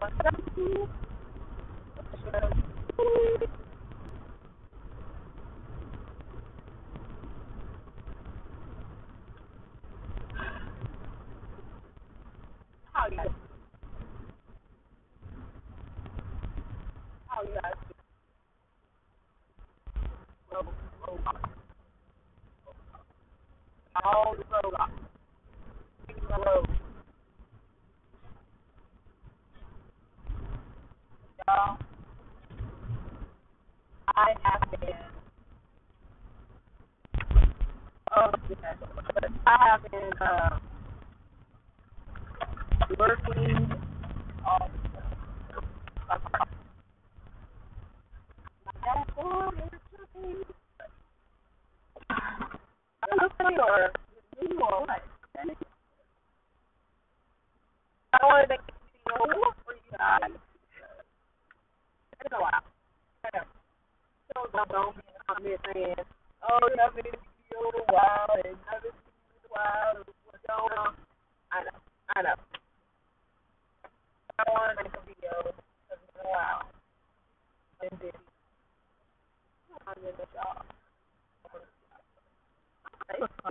How you guys? How you guys? Roll, roll off. All the roll off. Things on the road. I have been. Oh. But I have been uh, working on or you or what. I want to make it feel for you guys. While. I know. So don't be in the saying, oh, you haven't been in a while and haven't seen you in a while. What's going on? I know. I know. I want to make a video because it's been a while. Been busy. I'm in the job.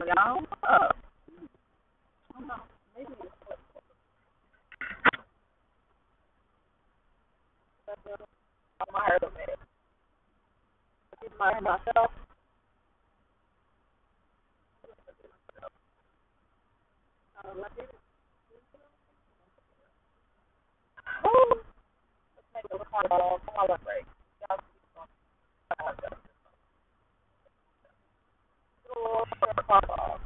Y'all. Uh, I don't know. Maybe it's I might hurt a bit. I might hurt myself. Um, I did Woo! Let's make it hard ball. Come on, let's break. Y'all keep going. I want to. Oh, hard ball.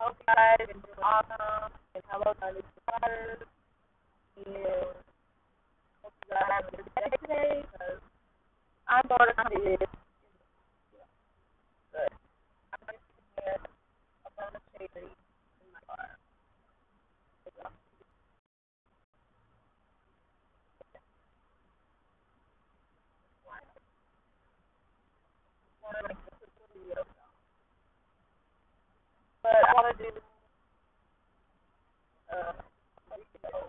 Hope you guys are. And hello to our new. And hope you guys have a good day. Because I'm going to this a. But I want to do uh, what do you know?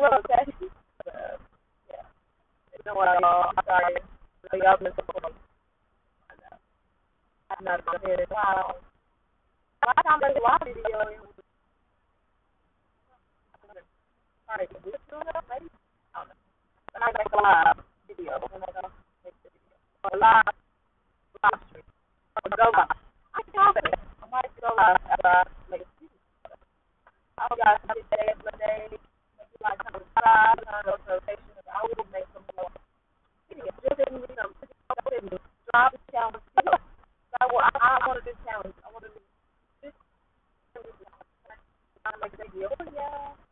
Road, okay? Uh, yeah. You know what, y'all? Sorry. So y'all been supporting. I. I've not been here in a while. Last time I did live video, it was Sorry, can we do that, maybe? I make a live video, when I make the video. Live, live stream. Go live. I can call it. I might go live after I make a video. I hope guys have a good day, notifications. I. Drop the challenge. I, I, I want to challenge. I want to do this. Video. Oh, yeah.